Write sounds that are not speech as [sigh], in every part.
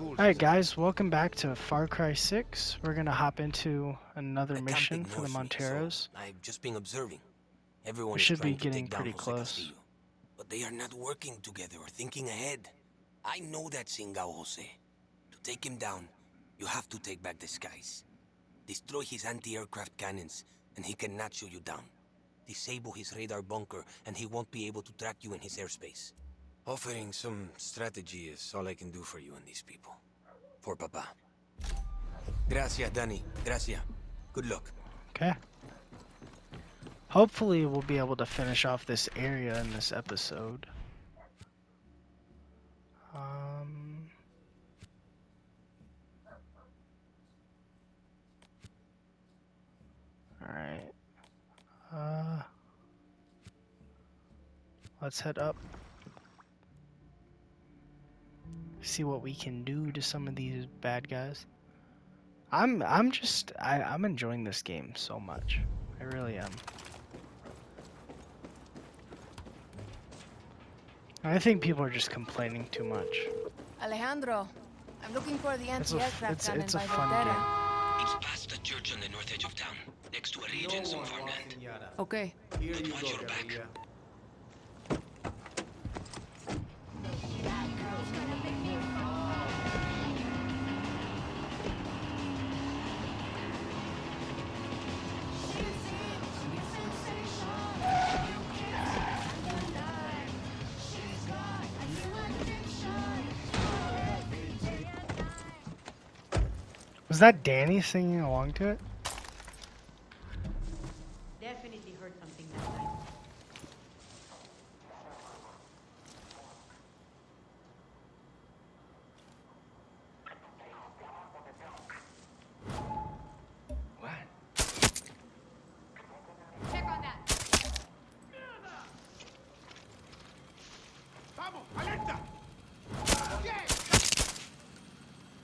Alright guys, welcome back to Far Cry 6. We're gonna hop into another The mission for the Monteros. I've just been observing. Everyone We is should be getting pretty close. Castillo, but they are not working together or thinking ahead. I know that Singao Jose. To take him down, you have to take back the skies. Destroy his anti-aircraft cannons, and he cannot shoot you down. Disable his radar bunker, and he won't be able to track you in his airspace. Offering some strategy is all I can do for you and these people. For Papa. Gracias, Dani. Gracias. Good luck. Okay. Hopefully we'll be able to finish off this area in this episode. Um... Alright. Uh... Let's head up. See what we can do to some of these bad guys. I'm I'm just I, I'm enjoying this game so much. I really am. I think people are just complaining too much. Alejandro, I'm looking for the It's a f- anti-aircraft it's- cannon it's a by fun Volterra. It's past the church on the north edge of town, next to a ridge and some farmland. Okay. Here But you watch go, your back. guerrilla. Was that Dani singing along to it? Definitely heard something that time. Check on that.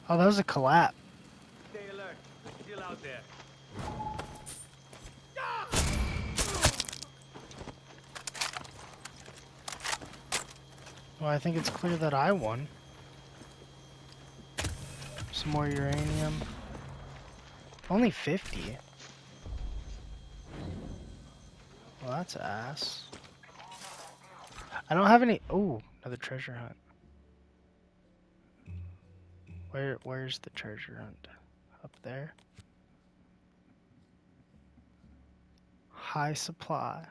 Oh, that was a collab. Stay alert. They're still out there. Well, I think it's clear that I won. Some more uranium. Only 50. Well, that's ass. I don't have any. Oh, another treasure hunt. Where, where's the treasure hunt? Up there. High supply.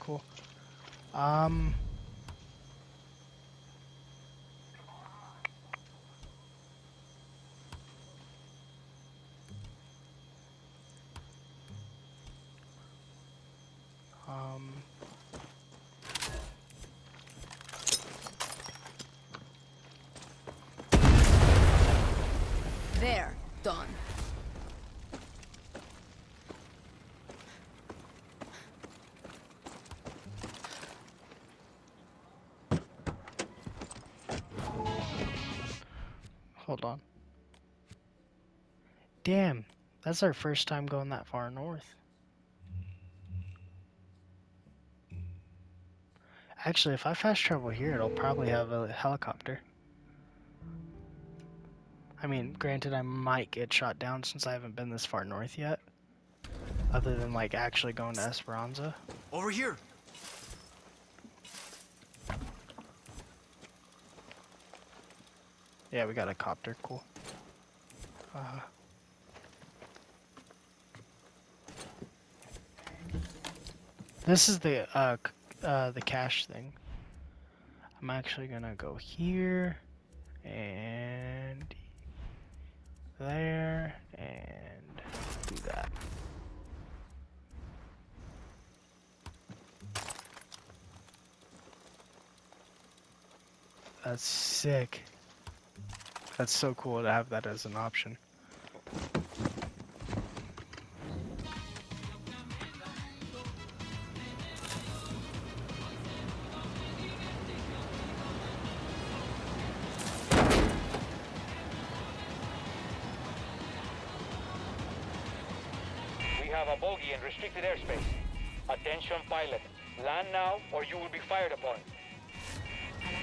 Cool. Um. Um. There. Done. Hold on. Damn, that's our first time going that far north. Actually, if I fast travel here, it'll probably have a helicopter. I mean, granted, I might get shot down since I haven't been this far north yet. Other than, like, actually going to Esperanza. Over here! Yeah, we got a copter. Cool. Uh, this is the uh, uh, the cache thing. I'm actually gonna go here and there and do that. That's sick. That's so cool to have that as an option. have a bogey in restricted airspace. Attention pilot, land now or you will be fired upon.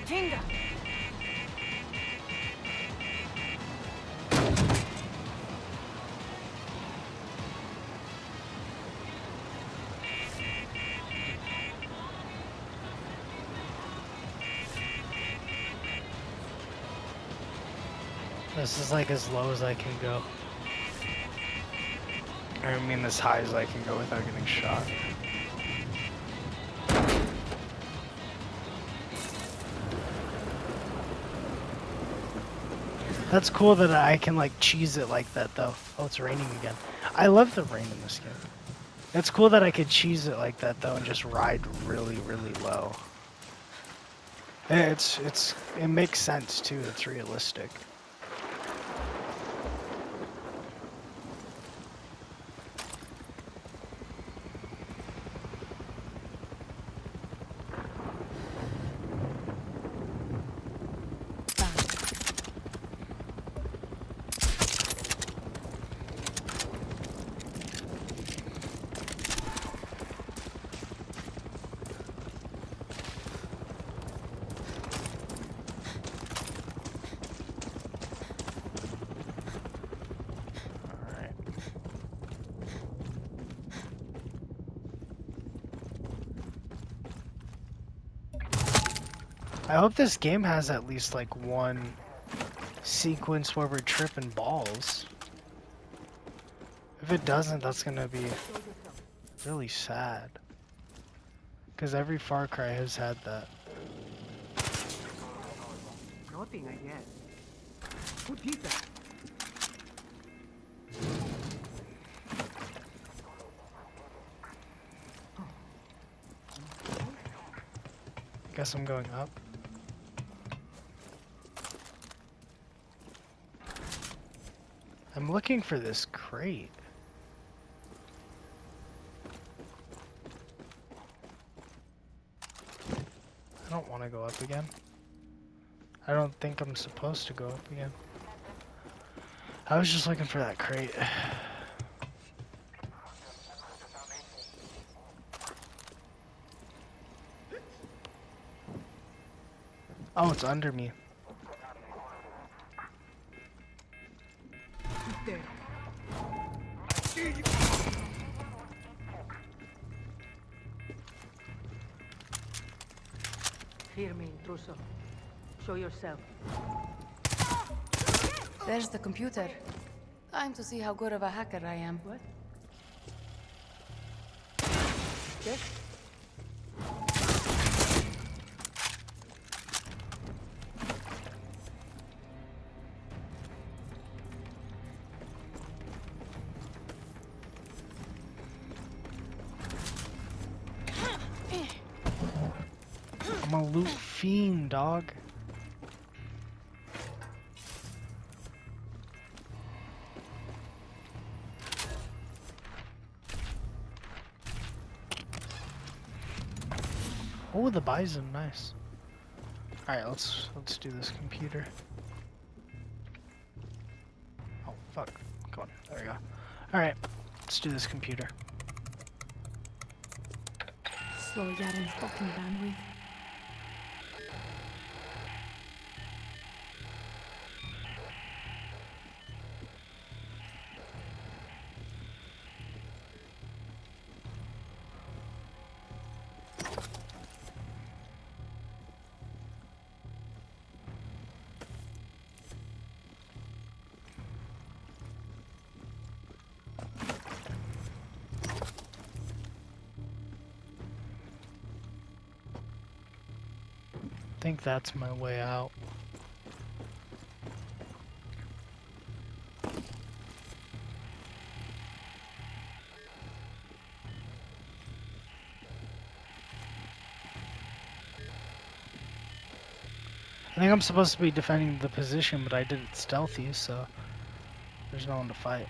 Jinga! This is like as low as I can go. I mean as high as I can go without getting shot. That's cool that I can like cheese it like that though. Oh, it's raining again. I love the rain in this game. It's cool that I could cheese it like that though and just ride really, really low. It's it's it makes sense too. It's realistic. I hope this game has at least like one sequence where we're tripping balls. If it doesn't, that's gonna be really sad. Because every Far Cry has had that. Nothing, I guess. Who did that? Guess I'm going up. I'm looking for this crate. I don't want to go up again. I don't think I'm supposed to go up again. I was just looking for that crate. [sighs] Oh, it's under me. Show yourself. There's the computer. Time to see how good of a hacker I am. What? Yes? I'm a loot fiend, dog. The bison, nice. All right, let's let's do this computer. Oh fuck! Come on, there we go. All right, let's do this computer. Slow Yaran's fucking bandwidth. That's my way out. I think I'm supposed to be defending the position, but I did it stealthy, so there's no one to fight.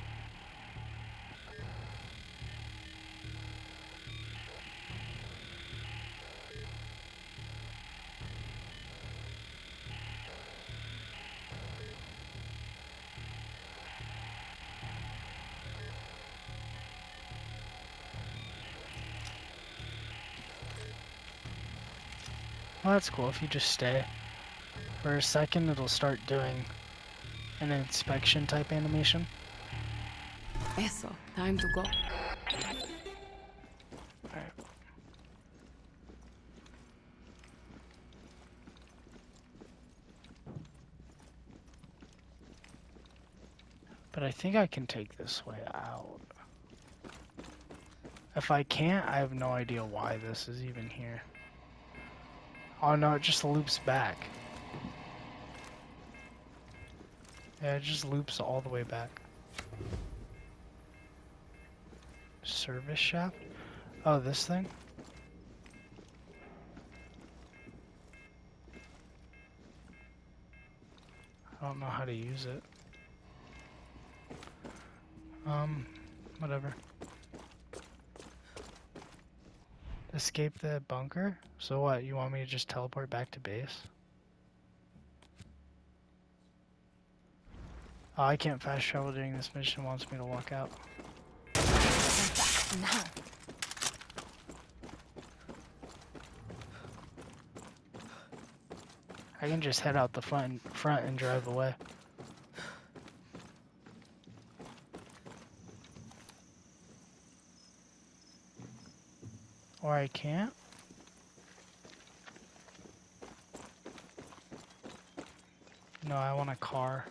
That's cool if you just stay. For a second, it'll start doing an inspection type animation. Eso, time to go. But I think I can take this way out. If I can't, I have no idea why this is even here. Oh no, it just loops back. Yeah, it just loops all the way back. Service shaft? Oh, this thing? I don't know how to use it. Um, whatever. Escape the bunker? So what, you want me to just teleport back to base? Oh, I can't fast travel during this mission, wants me to walk out. I can just head out the front, front and drive away. Or I can't. No, I want a car.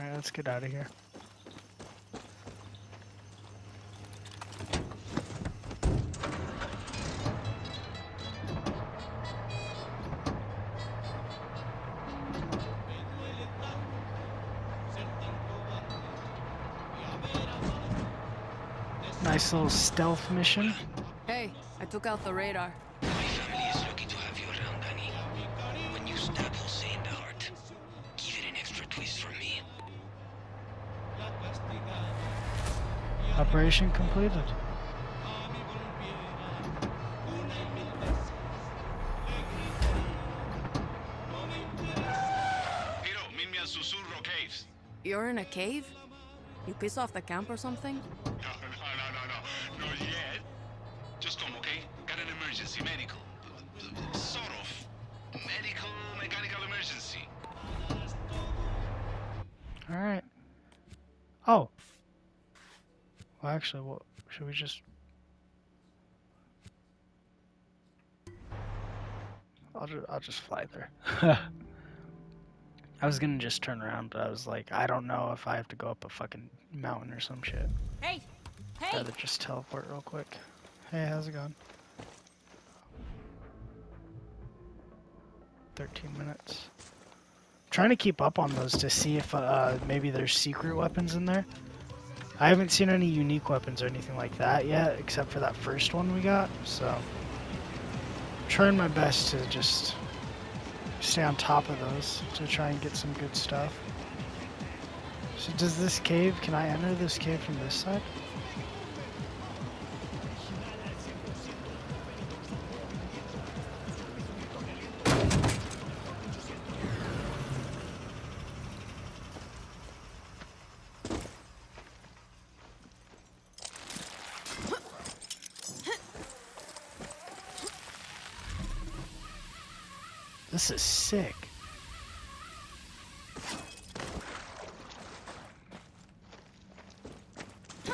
Alright, let's get out of here. Nice little stealth mission. Hey, I took out the radar. My family is lucky to have you around, Dani. When you stab Jose in the heart, give it an extra twist for me. Operation completed. Hiro, meet me at Susurro Caves. You're in a cave? You piss off the camp or something? Actually, what should we just? I'll just I'll just fly there. [laughs] I was gonna just turn around, but I was like, I don't know if I have to go up a fucking mountain or some shit. Hey! Hey! Rather just teleport real quick. Hey, how's it going? 13 minutes. trying to keep up on those to see if uh, maybe there's secret weapons in there. I haven't seen any unique weapons or anything like that yet, except for that first one we got, so... I'm Trying my best to just stay on top of those to try and get some good stuff. So does this cave, can I enter this cave from this side?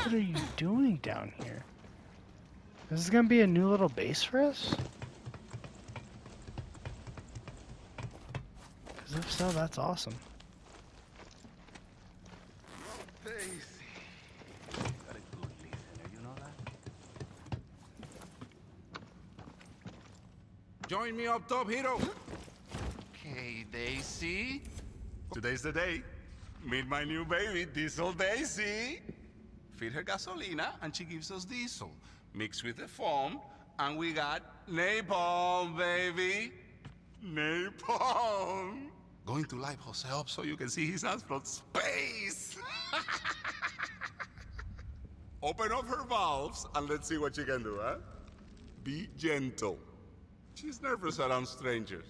What are you doing down here? This is gonna be a new little base for us? Because if so, that's awesome. Join me up top, hero. Okay, Daisy. Today's the day. Meet my new baby, Diesel Daisy. Feed her gasolina, and she gives us diesel. Mixed with the foam, and we got napalm, baby. Napalm. Going to light Jose up so you can see his hands from space. [laughs] Open up her valves, and let's see what she can do, huh? Be gentle. She's nervous around strangers.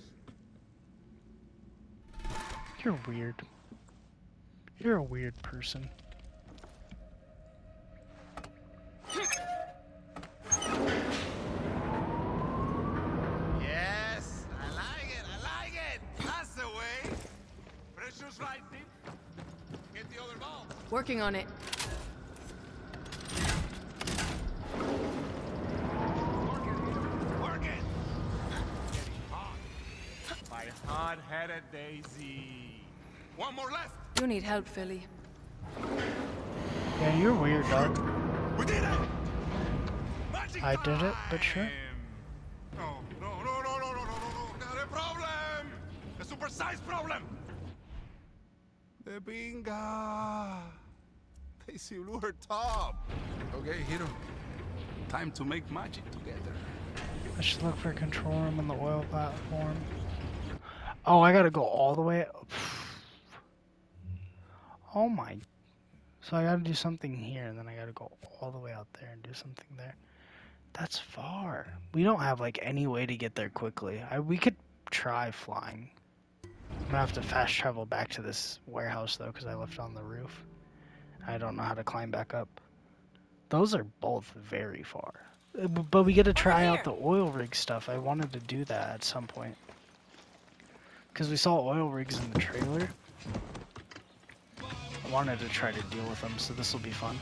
You're weird. You're a weird person. Working on it. Work it! Getting hot. My hot-headed Daisy. One more left. You need help, Philly. Yeah, you're weird, dog. We did it! Magic I did it, but sure. time! Oh, no, no, no, no, no, no, no, no, no. Got a problem! A super-sized problem! The binga! Daisy blew her top. Okay, Hiro. Time to make magic together. I should look for a control room on the oil platform. Oh, I gotta go all the way up. Oh my. So I gotta do something here, and then I gotta go all the way out there and do something there. That's far. We don't have like any way to get there quickly. I, we could try flying. I'm gonna have to fast travel back to this warehouse though, because I left on the roof. I don't know how to climb back up. Those are both very far. Uh, But we get to try out the oil rig stuff. I wanted to do that at some point. Because we saw oil rigs in the trailer. I wanted to try to deal with them, so this will be fun.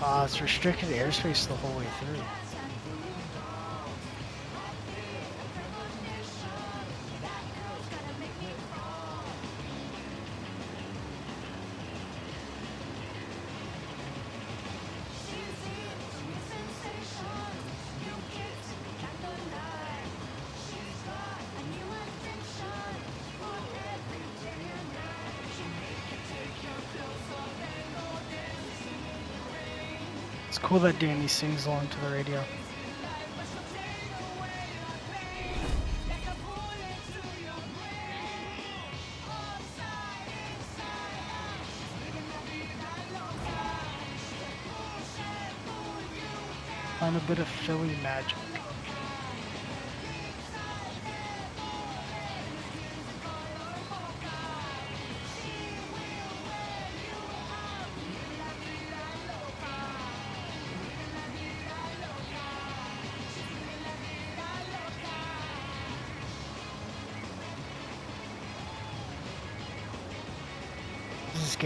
Ah, it's restricted airspace the whole way through. It's cool that Dani sings along to the radio. Find a bit of Philly magic.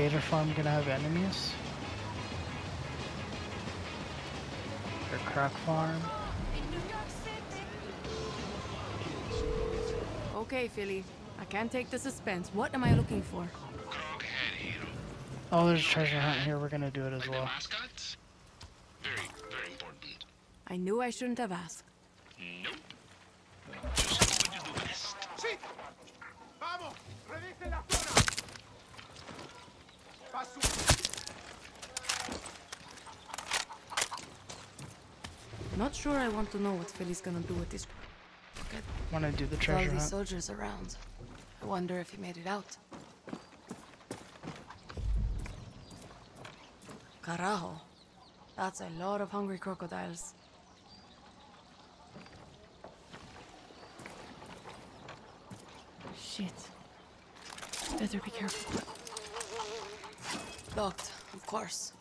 Is this farm gonna have enemies? Or croc farm? Okay, Philly. I can't take the suspense. What am I looking for? Oh, there's a treasure hunt here. We're gonna do it as well. Mascots? Very, very important. I knew I shouldn't have asked. Nope. Just do what you do best. Sí. Vamos. Revisen la zona. Paso. Not sure I want to know what Philly's gonna do with this. I Wanna do the With all treasure these hunt? soldiers around. I wonder if he made it out. Carajo. That's a lot of hungry crocodiles. Shit. Better be careful. Locked, of course.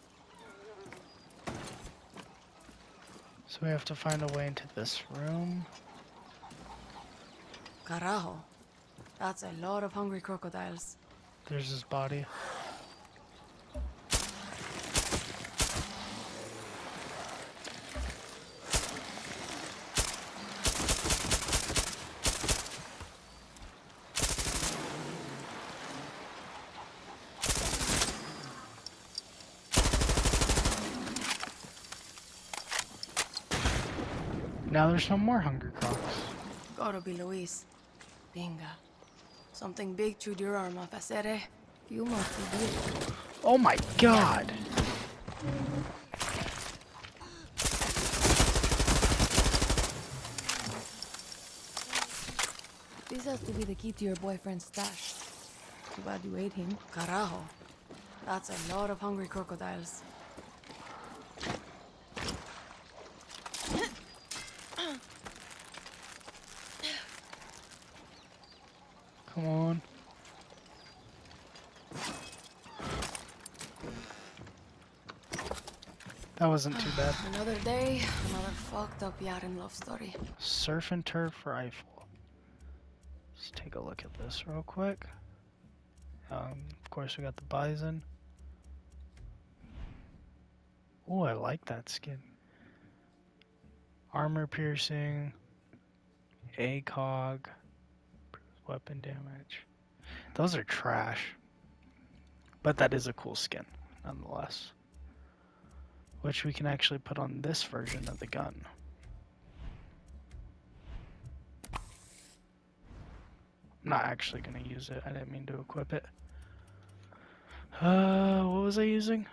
So we have to find a way into this room. Carajo. That's a lot of hungry crocodiles. There's his body. Now there's no more hungry crocs. Gotta be Luis. Binga. Something big chewed your arm off, Acere. You must be. Oh my god! This has to be the key to your boyfriend's stash. Too bad you ate him. Carajo. That's a lot of hungry crocodiles. Come on. That wasn't too bad. [sighs] Another day, another fucked up Yaran love story. Surf and turf rifle. Let's take a look at this real quick. Um, of course, we got the bison. Oh, I like that skin. Armor piercing, ACOG, weapon damage. Those are trash. But that is a cool skin, nonetheless. Which we can actually put on this version of the gun. I'm not actually going to use it. I didn't mean to equip it. Uh, what was I using?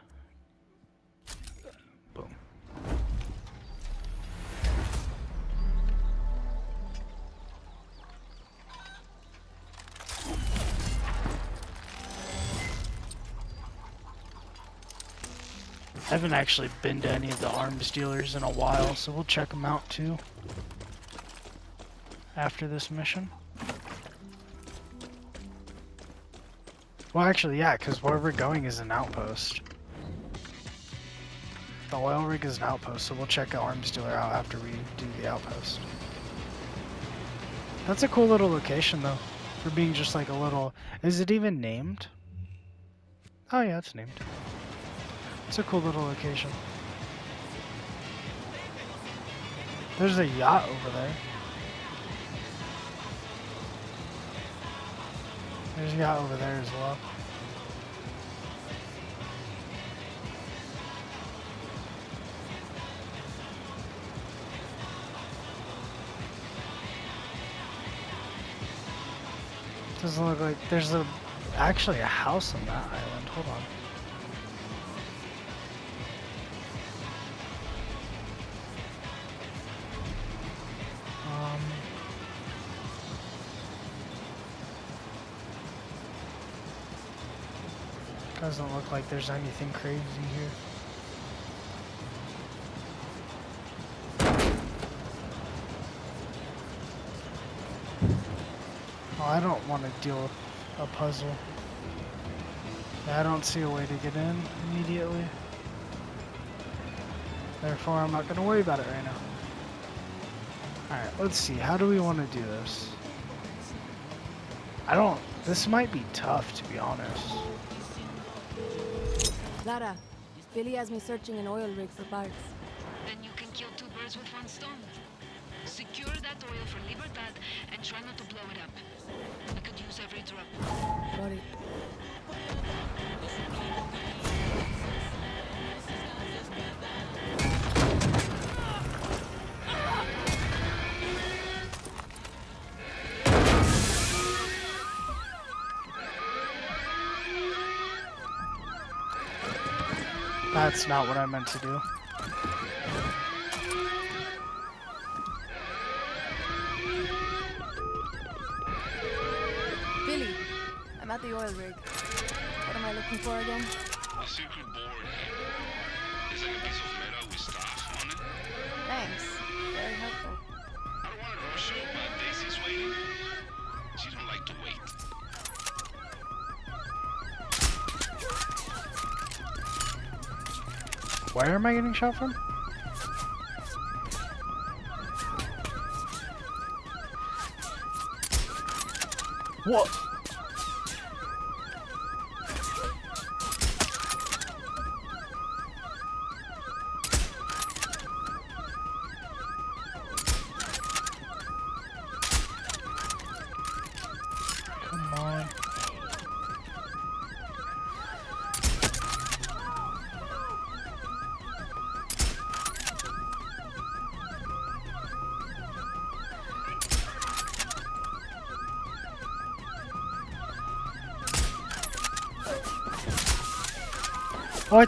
I haven't actually been to any of the arms dealers in a while, so we'll check them out too. After this mission. Well, actually, yeah, because where we're going is an outpost. The oil rig is an outpost, so we'll check the arms dealer out after we do the outpost. That's a cool little location, though, for being just like a little... Is it even named? Oh, yeah, it's named. It's a cool little location. There's a yacht over there. There's a yacht over there as well. Doesn't look like there's a actually a house on that island. Hold on. Doesn't look like there's anything crazy here. Oh, I don't want to deal with a puzzle. I don't see a way to get in immediately. Therefore, I'm not going to worry about it right now. Alright, let's see. How do we want to do this? I don't... This might be tough, to be honest. Lara, Philly has me searching an oil rig for parts. That's not what I meant to do. Philly, I'm at the oil rig. What am I looking for again? Where am I getting shot from? What?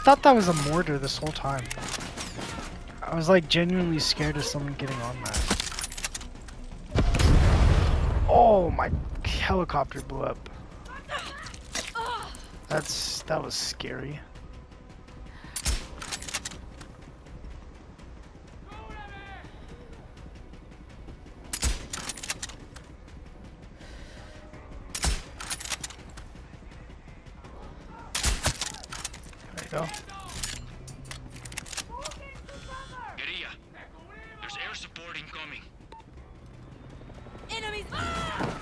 Thought that was a mortar this whole time. I was like genuinely scared of someone getting on that. Oh, my helicopter blew up. That's that was scary. go. Guerrilla, there's air support incoming. Enemies! Ah!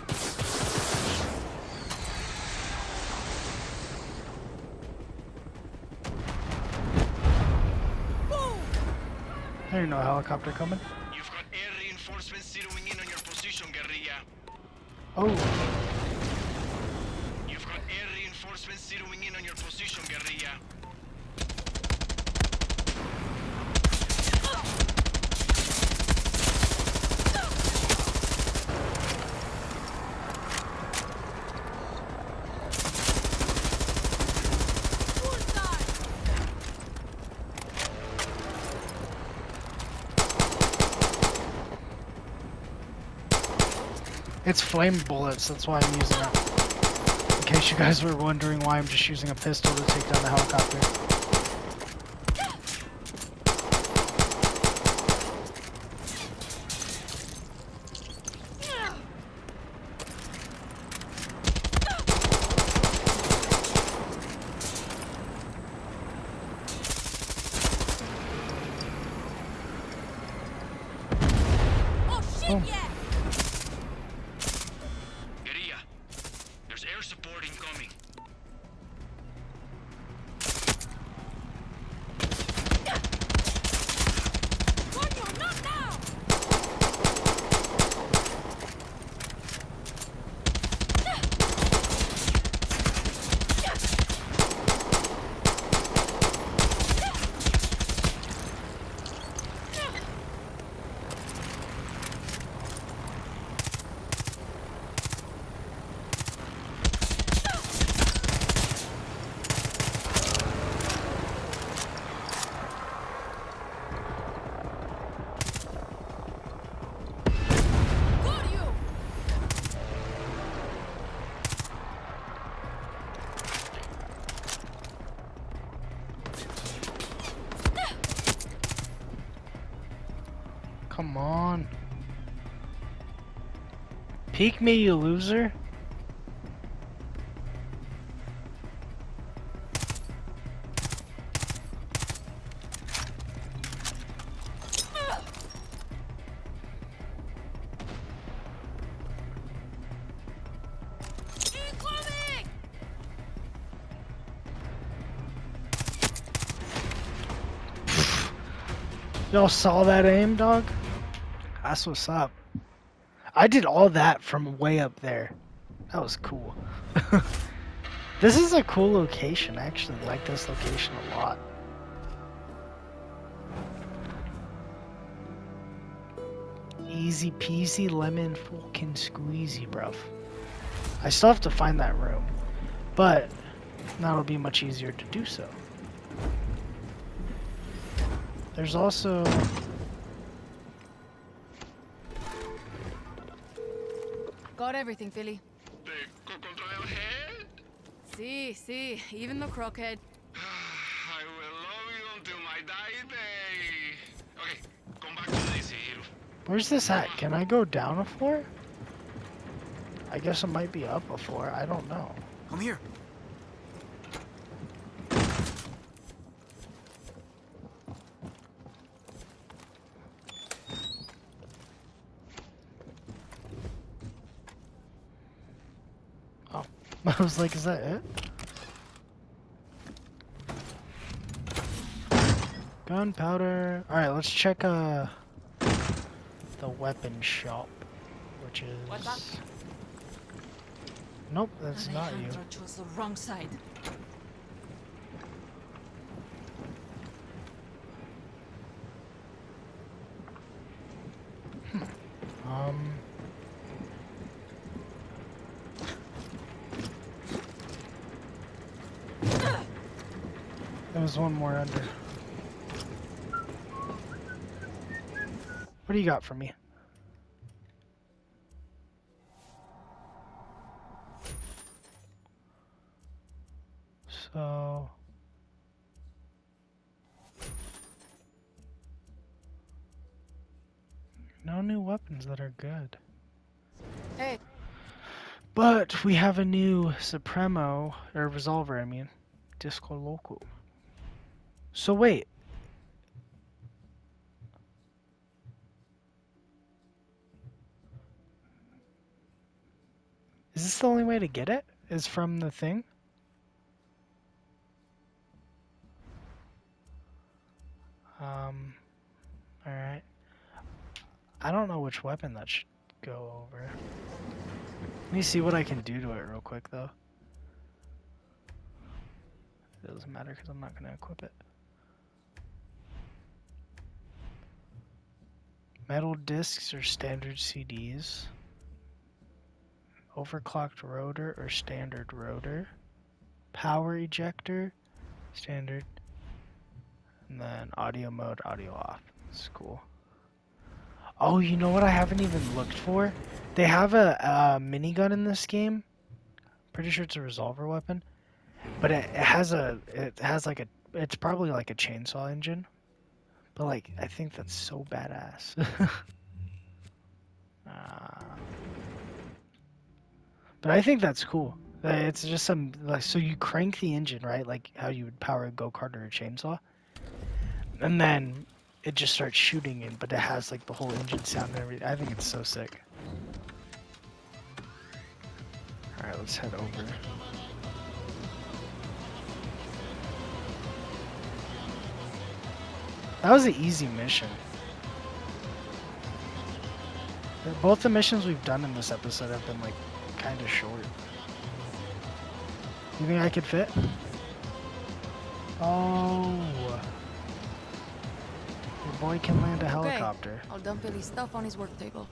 There's no helicopter coming. It's flame bullets. That's why I'm using it. In case you guys were wondering why I'm just using a pistol to take down the helicopter. Peek me, you loser. Y'all saw that aim, dog? That's what's up. I did all that from way up there. That was cool. [laughs] this is a cool location. I actually like this location a lot. Easy peasy lemon fucking squeezy, bruv. I still have to find that room, but that'll be much easier to do so. There's also Got everything, Philly. The co-control head? See, see, even the crockhead. [sighs] I will love you until my die day. Okay, come back to this here. Where's this at? Can I go down a floor? I guess it might be up a floor. I don't know. Come here. I was like, is that it? Gunpowder. Alright, let's check uh the weapon shop. Which is? Nope, that's not you. Chose the wrong side. There was one more under. What do you got for me? So no new weapons that are good. Hey, But we have a new Supremo, or Resolver, I mean, Disco Loco. So wait. Is this the only way to get it? Is from the thing? Um, alright. I don't know which weapon that should go over. Let me see what I can do to it real quick though. It doesn't matter because I'm not going to equip it. Metal discs or standard CDs. Overclocked rotor or standard rotor. Power ejector, standard. And then audio mode, audio off. That's cool. Oh, you know what I haven't even looked for? They have a, a minigun in this game. Pretty sure it's a resolver weapon. But it, it has a, it has like a, it's probably like a chainsaw engine. But like, I think that's so badass. [laughs] uh, but I think that's cool. Uh, It's just some like so you crank the engine right, like how you would power a go kart or a chainsaw, and then it just starts shooting in. But it has like the whole engine sound and everything. I think it's so sick. All right, let's head over. That was an easy mission. Both the missions we've done in this episode have been like kind of short. You think I could fit? Oh. Your boy can land a helicopter. Okay. I'll dump Billy's stuff on his work table.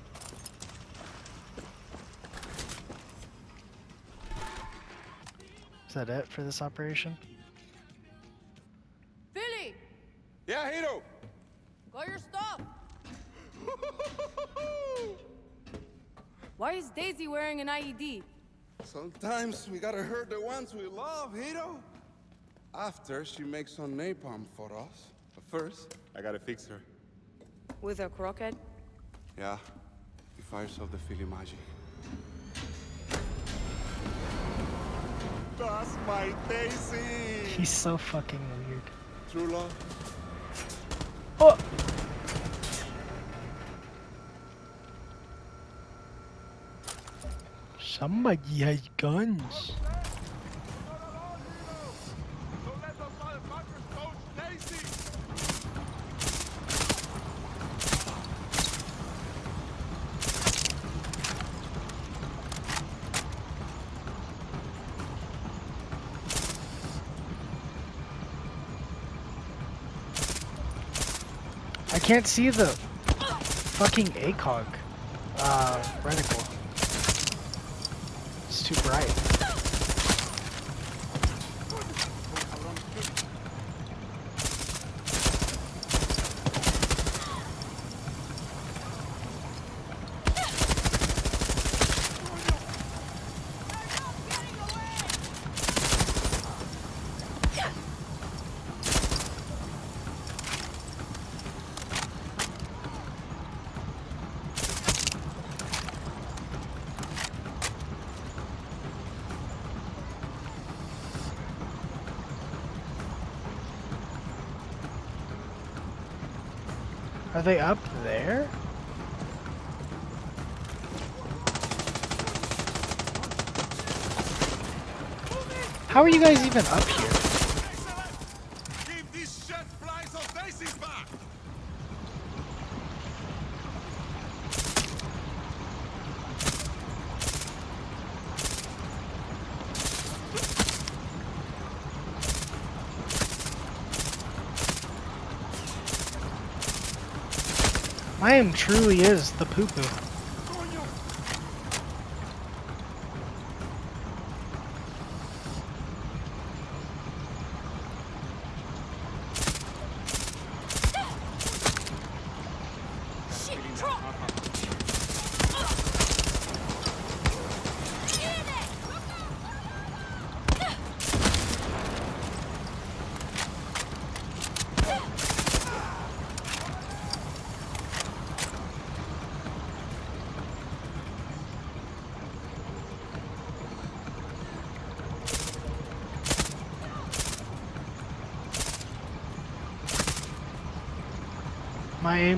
Is that it for this operation? Wearing an IED? Sometimes we gotta hurt the ones we love, hero. After, she makes some napalm for us. But first, I gotta fix her. With a croquet? Yeah, he fires off the Philly magic. That's my Daisy! He's so fucking weird. True love. Oh! Somebody has guns. I can't see the fucking ACOG uh, reticle. Too bright. They up there? How are you guys even up here? Give these shit flies of Daisy's back! My aim truly is the poo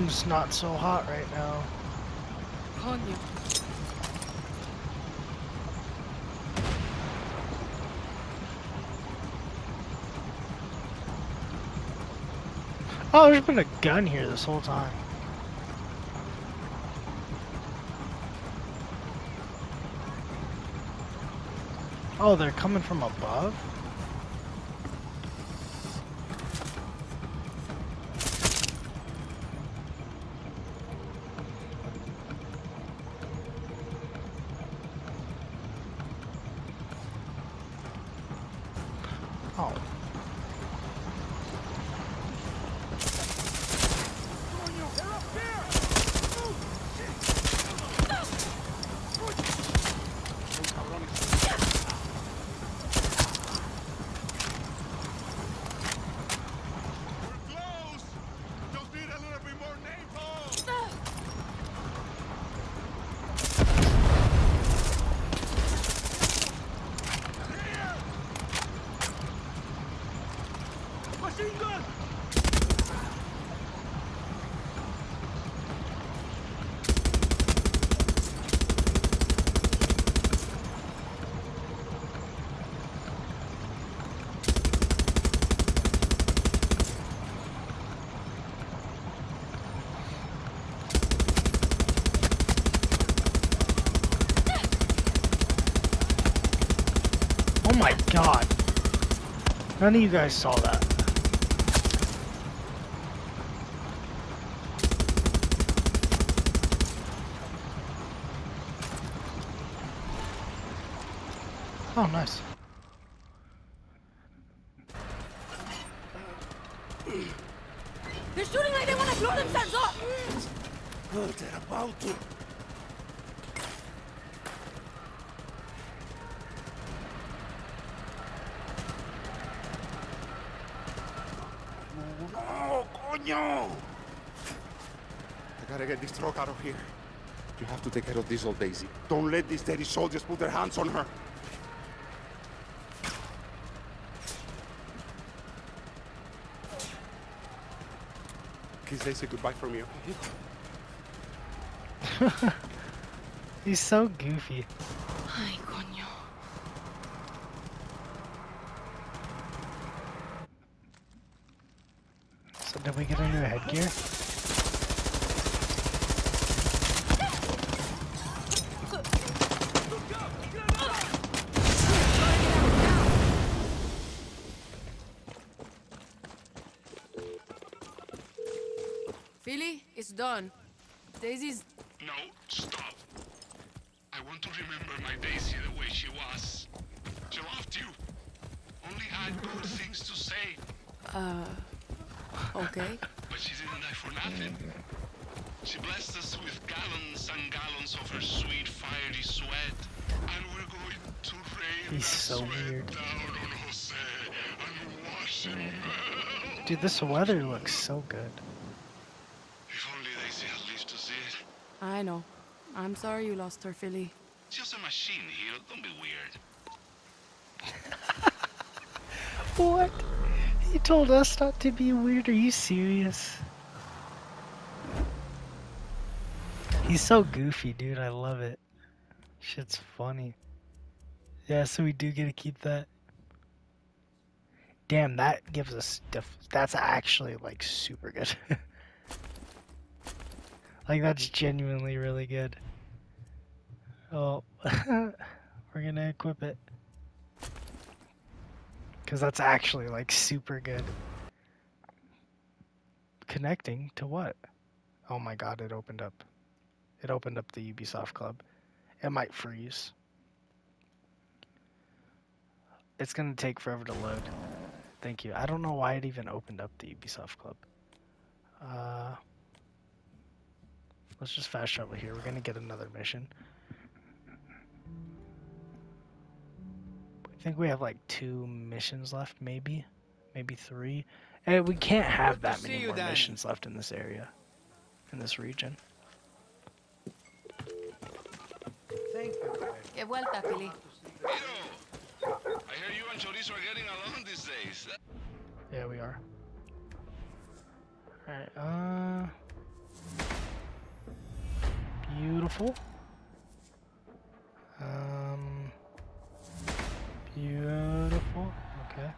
room's not so hot right now. Oh, there's been a gun here this whole time. Oh, they're coming from above? None of you guys saw that. Oh, nice. They're shooting like they want to blow themselves up! Oh, they're about to. No, coño! I gotta get this truck out of here. You have to take care of this old Daisy. Don't let these dirty soldiers put their hands on her. Kiss Daisy goodbye from you. [laughs] He's so goofy. Ay, coño. So did we this weather looks so good. If only Daisy had lived to see it. I know. I'm sorry you lost her, Philly. Just a machine, hero. Don't be weird. [laughs] What? He told us not to be weird. Are you serious? He's so goofy, dude. I love it. Shit's funny. Yeah, so we do get to keep that. Damn, that gives us that's actually like super good. [laughs] like that's genuinely really good. Oh, [laughs] we're gonna equip it. Cause that's actually like super good. Connecting to what? Oh my god, it opened up. It opened up the Ubisoft Club. It might freeze. It's gonna take forever to load. Thank you. I don't know why it even opened up the Ubisoft Club. Uh, let's just fast travel here. We're gonna get another mission. I think we have like two missions left, maybe, maybe three. And we can't have that many more missions left in this area, in this region. Thank you. Que vuelta, Philly. Hero! I hear you and Chorizo are getting along these days. Yeah, we are. Alright, uh. Beautiful. Um. Beautiful. Okay.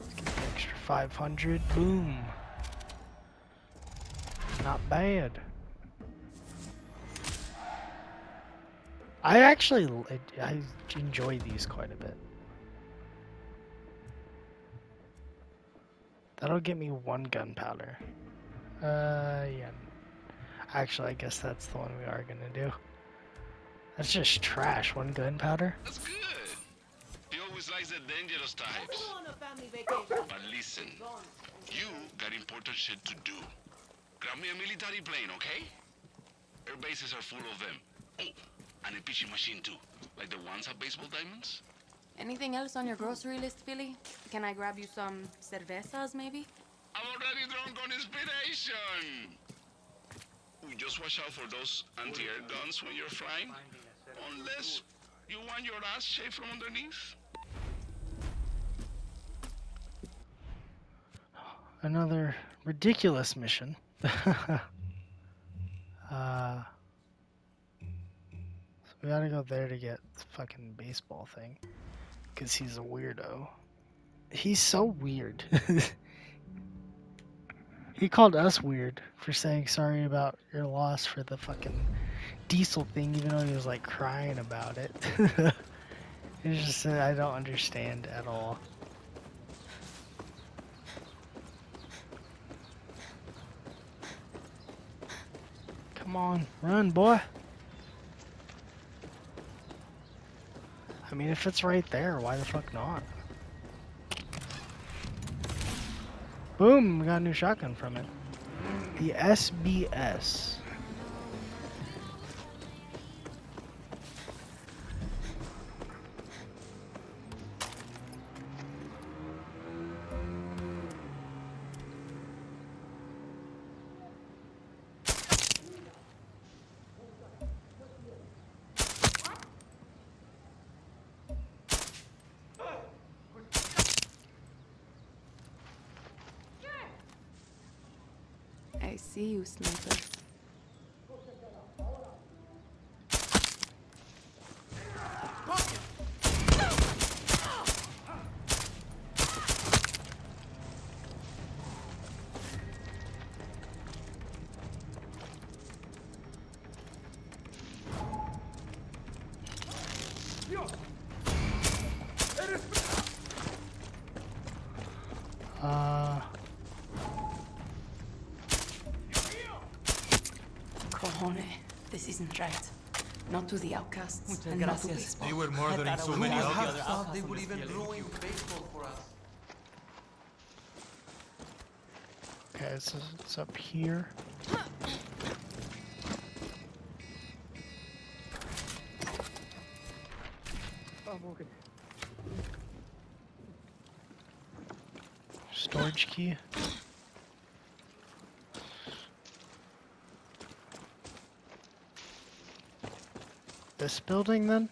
Let's get the extra 500. Boom. Not bad. I actually I enjoy these quite a bit. That'll get me one gunpowder. Uh, yeah. Actually, I guess that's the one we are gonna do. That's just trash. One gunpowder. That's good. He always likes the dangerous types. But listen, you got important shit to do. Grab me a military plane, okay? Air bases are full of them. Oh, and a pitching machine too, like the ones at Baseball Diamonds. Anything else on your grocery list, Philly? Can I grab you some cervezas, maybe? I'm already drunk on inspiration. Ooh, just watch out for those anti-air guns when you're flying. Unless you want your ass shaved from underneath. Another ridiculous mission. [laughs] uh, so we gotta go there to get the fucking baseball thing. Because he's a weirdo. He's so weird. [laughs] he called us weird for saying sorry about your loss for the fucking diesel thing, even though he was like crying about it. [laughs] it's just, I don't understand at all. Come on, run, boy. I mean, if it's right there, why the fuck not? Boom, we got a new shotgun from it. The SBS. Right. Not to the outcasts. Muchas and not to gracias. baseball. They were murdering so Who many would of have the other thought outcasts they would even killing ruin you. baseball for us? okay, so it's up here. Storage key. This building then?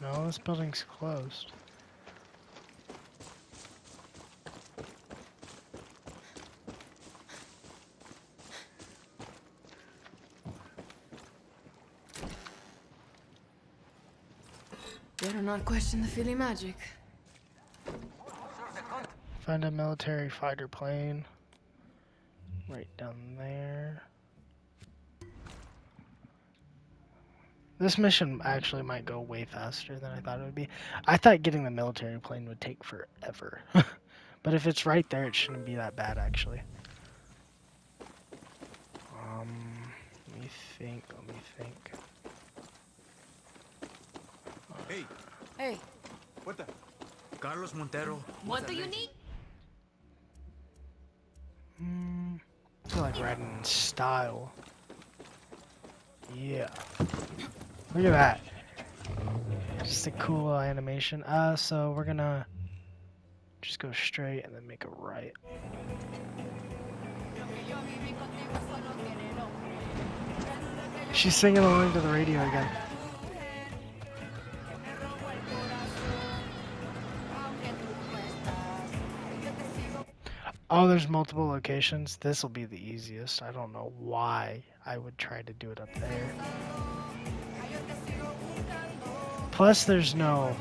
No, this building's closed. Better not question the Philly magic. Find a military fighter plane. Right down there. This mission actually might go way faster than I thought it would be. I thought getting the military plane would take forever. [laughs] but if it's right there, it shouldn't be that bad, actually. Um, let me think, let me think. Hey, Hey, what the? Carlos Montero. what do you need? Hmm, I feel like riding in style. Yeah. Look at that. Just a cool animation. Uh, so we're gonna just go straight and then make a right. She's singing along to the radio again. Oh, there's multiple locations. This will be the easiest. I don't know why I would try to do it up there. Plus, there's no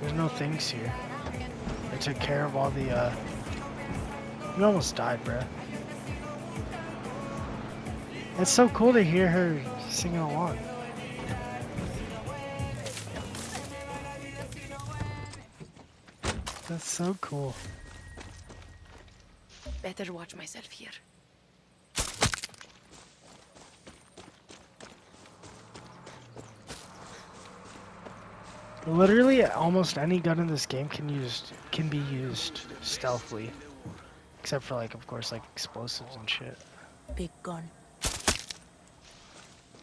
there's no things here. I took care of all the. uh... You almost died, bruh. It's so cool to hear her singing along. That's so cool. Better watch myself here. Literally, almost any gun in this game can use can be used stealthily, except for like, of course, like explosives and shit. Big gun.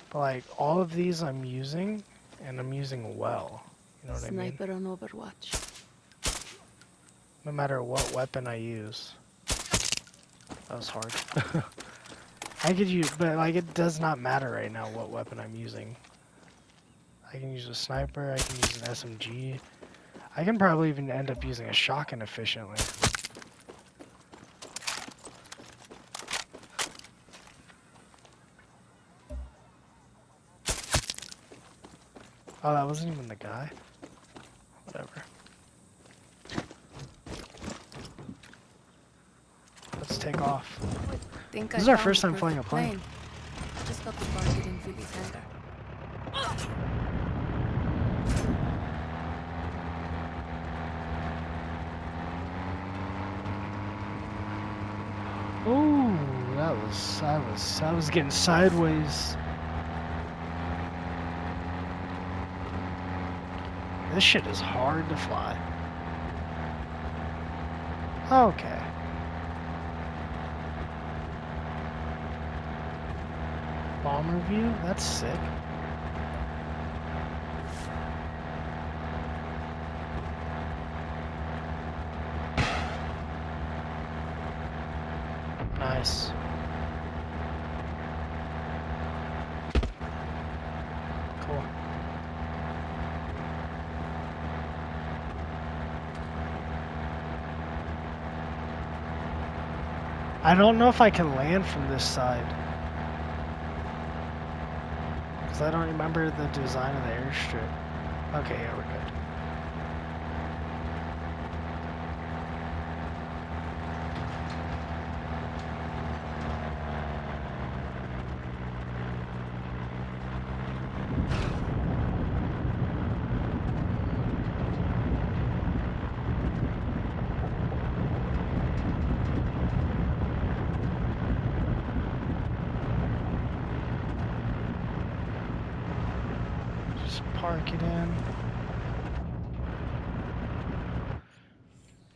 But like all of these, I'm using, and I'm using well. You know what Sniper on Overwatch. No matter what weapon I use. That was hard. [laughs] I could use, but like it does not matter right now what weapon I'm using. I can use a sniper, I can use an SMG. I can probably even end up using a shotgun efficiently. Oh, that wasn't even the guy? Whatever. Let's take off. Think This I is our first time flying a perfect plane. Just got the target in Philly's hangar. Ooh, that was I was I was getting sideways. This shit is hard to fly. Okay. Bomber view? That's sick. Nice. Cool. I don't know if I can land from this side. Because I don't remember the design of the airstrip. Okay, yeah, we're good. Just park it in.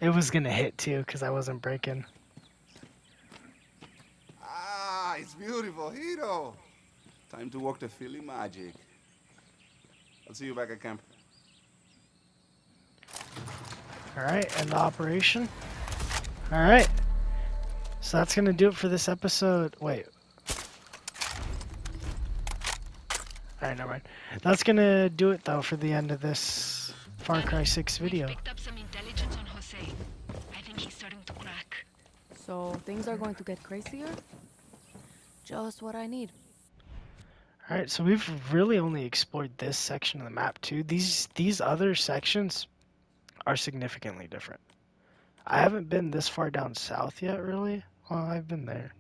It was gonna hit too, because I wasn't breaking. Ah, it's beautiful, hero. Time to walk the Philly magic. I'll see you back at camp. Alright, end the operation. Alright. So that's gonna do it for this episode. Wait. Alright, never mind. That's gonna do it though for the end of this Far Cry 6 video. Picked up some intelligence on Jose. I think he's starting to crack. So things are going to get crazier? Just what I need. Alright, so we've really only explored this section of the map too. These these other sections are significantly different. I haven't been this far down south yet, really. Well, I've been there.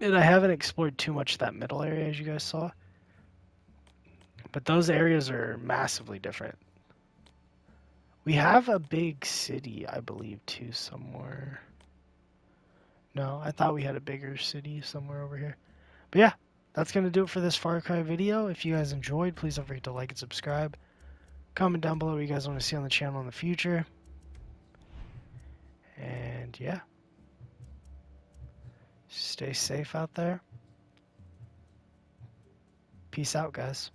And I haven't explored too much of that middle area, as you guys saw. But those areas are massively different. We have a big city, I believe, too, somewhere. No, I thought we had a bigger city somewhere over here. But yeah, that's going to do it for this Far Cry video. If you guys enjoyed, please don't forget to like and subscribe. Comment down below what you guys want to see on the channel in the future. And yeah. Stay safe out there. Peace out, guys.